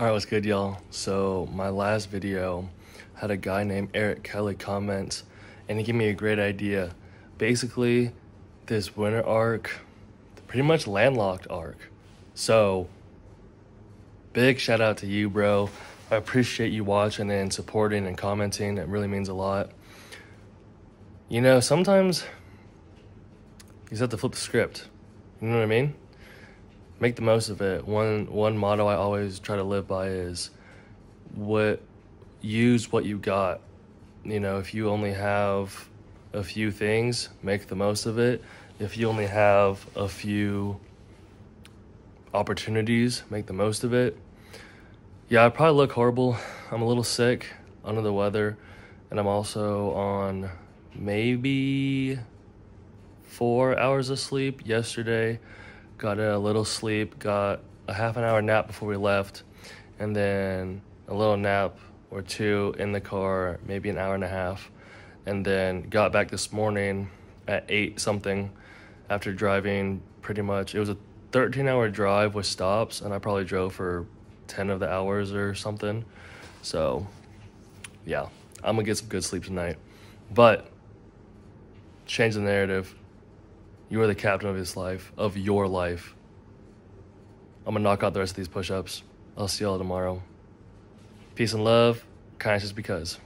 All right, what's good, y'all? So, my last video had a guy named Eric Kelly comment, and he gave me a great idea. Basically, this winter arc, pretty much landlocked arc. So, big shout out to you, bro. I appreciate you watching and supporting and commenting. It really means a lot. You know, sometimes you just have to flip the script. You know what I mean? Make the most of it. One one motto I always try to live by is what use what you got. You know, if you only have a few things, make the most of it. If you only have a few opportunities, make the most of it. Yeah, I probably look horrible. I'm a little sick, under the weather, and I'm also on maybe four hours of sleep yesterday got a little sleep, got a half an hour nap before we left, and then a little nap or two in the car, maybe an hour and a half, and then got back this morning at 8 something after driving pretty much. It was a 13 hour drive with stops, and I probably drove for 10 of the hours or something. So, yeah, I'm gonna get some good sleep tonight. But, change the narrative. You are the captain of his life, of your life. I'm gonna knock out the rest of these push ups. I'll see y'all tomorrow. Peace and love. Kindness is because.